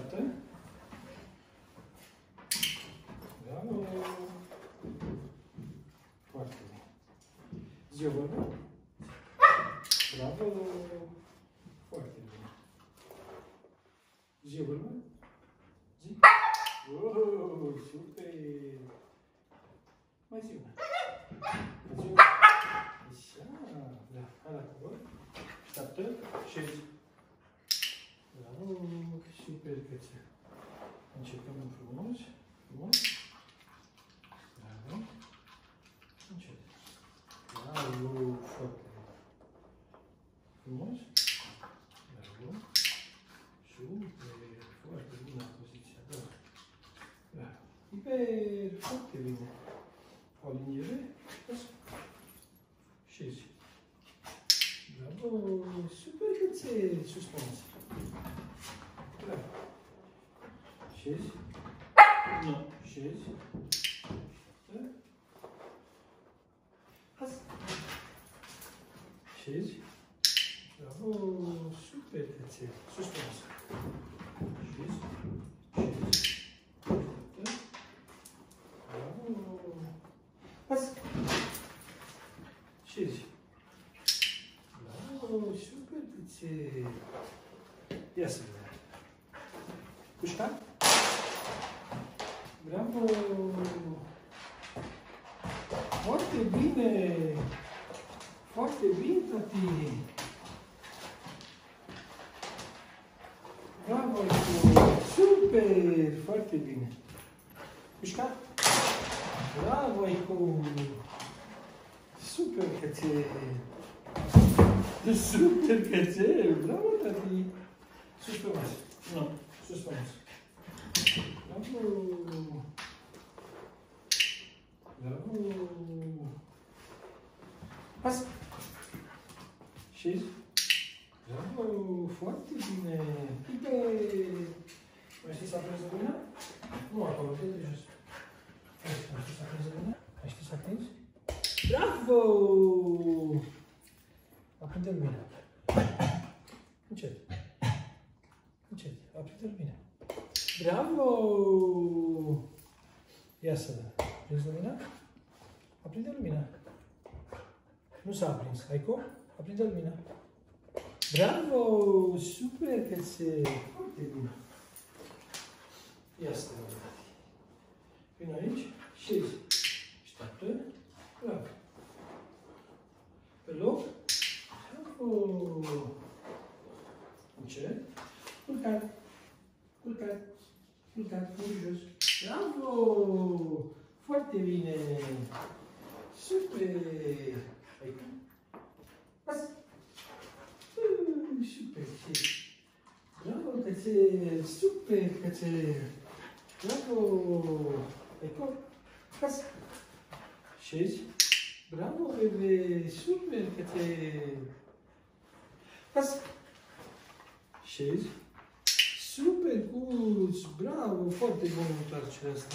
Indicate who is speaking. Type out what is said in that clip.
Speaker 1: Așteaptă. Bravo! Foarte bine. Zi o vorbă. Bravo! Foarte bine. Zi o vorbă. Zi. Oh, super! Mai zi una. Mai zi una. Așa, da, hai la cobor. Așteaptă, șezi. Bravo, super cățel. Începem frumos, frumos. Bravo. Încet. Bravo, foarte bine. Frumos. Bravo. Super, foarte bună poziția, da. Bravo. Hiper, foarte bine. O liniere. Șezi. Bravo, super cățel, suspans. Bravo. Șezi? Nu. Șezi? Da? Hai. Șezi? Bravo, super cățel, suspans. Șezi? Șezi? Da? Bravo. Hai. Șezi? Bravo, super cățel. Ia să vedem. Pușca? Bravo! Foarte bine! Foarte bine, tati! Bravo, Icu! Super! Foarte bine! Pușca? Bravo, Icu! Super cățel! Super cățel! Bravo, tati! Sus pe masă. Nu, sus pe masă. Bravo! Bravo! Pas! Și? Bravo! Foarte bine! Uite! Mai știți să aprinzi lumina? Nu acolo, te de jos. Mai știți să aprinzi lumina? Mai știți să aprinzi? Bravo! Aprinde lumina. Încet. Încet. Aprinde lumina. Bravo! Ia să vedem. Aprinzi lumina? Aprinde lumina. Nu s-a aprins. Aico? Aprinde lumina. Bravo! Super că se... Foarte bine. Ia să vedem. Vino aici. Șezi. Așteaptă. Bravo. Pe loc. Bravo! Încet. Culcat. Culcat. Culcat. Mult jos. Bravo! Foarte bine! Super! Aici. Pas. Uh, Super! Bravo, cățel! Super, cățel! Bravo! Aici. Pas. Șezi? Bravo, bebe! Super, cățel! Pas. Șezi? Super, Guț! Bravo! Foarte bună întoarcerea asta!